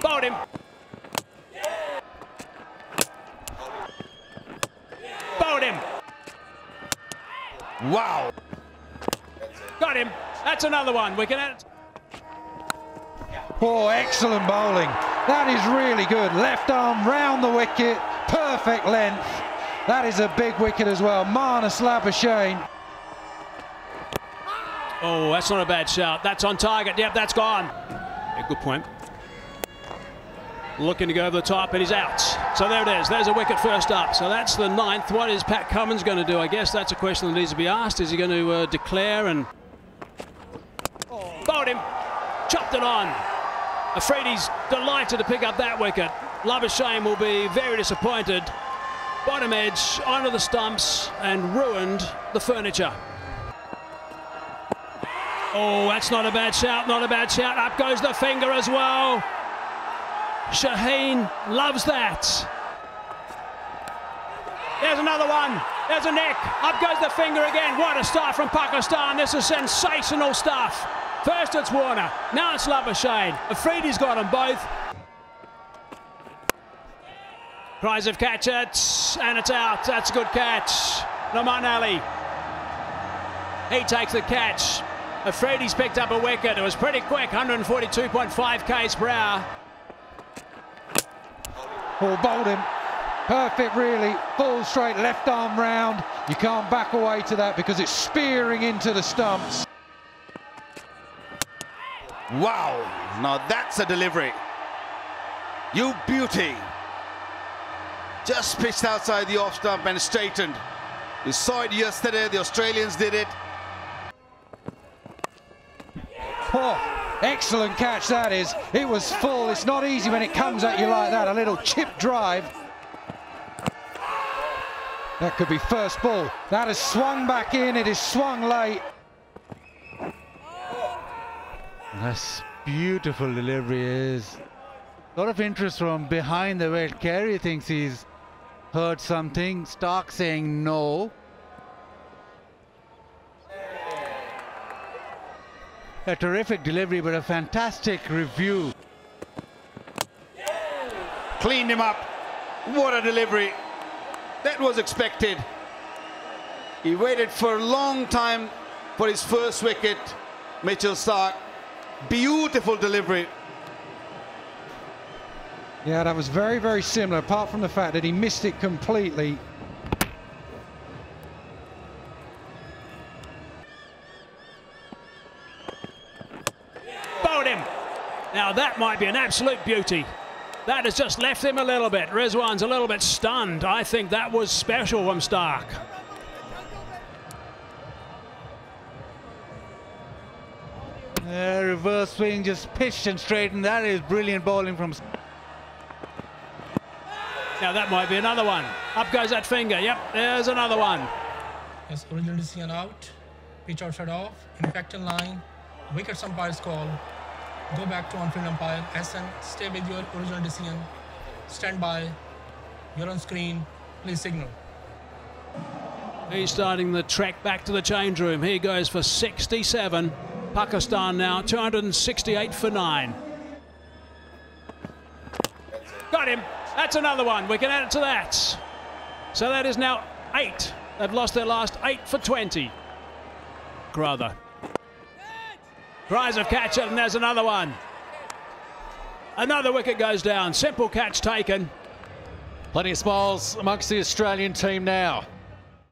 Bowled him. Bowled him. Wow. Got him. That's another one. We can add. Oh, excellent bowling. That is really good. Left arm round the wicket, perfect length. That is a big wicket as well. Marnus Labuschagne. Oh, that's not a bad shot. That's on target. Yep, that's gone. Yeah, good point. Looking to go over the top, and he's out. So there it is. There's a wicket first up. So that's the ninth. What is Pat Cummins going to do? I guess that's a question that needs to be asked. Is he going to uh, declare and bowled him, chopped it on. Afridi's delighted to pick up that wicket. Labuschagne will be very disappointed. Bottom edge onto the stumps and ruined the furniture. Oh, that's not a bad shout, not a bad shout. Up goes the finger as well. Shaheen loves that. There's another one. There's a neck. Up goes the finger again. What a start from Pakistan. This is sensational stuff. First it's Warner. Now it's Labuschagne. Afridi's got them both. Cries of catch it, and it's out. That's a good catch. Nouman Ali. He takes the catch. Afridi's picked up a wicket. It was pretty quick, 142.5 k's per hour. Oh, bowled him. Perfect, really. Full straight, left arm round. You can't back away to that because it's spearing into the stumps. Wow. Now that's a delivery. You beauty. Just pitched outside the off stump and straightened. You saw it yesterday. The Australians did it. Oh, excellent catch that is. It was full. It's not easy when it comes at you like that. A little chip drive. That could be first ball. That has swung back in. It is swung late. That's beautiful delivery is. A lot of interest from behind the weight. Carey thinks he's heard something. Starc saying no. A terrific delivery, but a fantastic review. Cleaned him up. What a delivery. That was expected. He waited for a long time for his first wicket, Mitchell Starc. Beautiful delivery. Yeah, that was very, very similar, apart from the fact that he missed it completely. Bowled him. Now that might be an absolute beauty. That has just left him a little bit. Rizwan's a little bit stunned. I think that was special from Starc. Uh, reverse swing, just pitched and straightened. That is brilliant bowling from. Now that might be another one. Up goes that finger. Yep, there's another one. Yes, original decision out. Pitch outside off. Impact in line. Wicket umpire's call. Go back to on-field umpire. SN, stay with your original decision. Stand by. You're on screen. Please signal. He's starting the trek back to the change room. He goes for 67. Pakistan now 268 for nine. Got him. That's another one. We can add it to that. So that is now eight. They've lost their last eight for 20. Crowther. Cries of catch it, and there's another one. Another wicket goes down. Simple catch taken. Plenty of smiles amongst the Australian team now.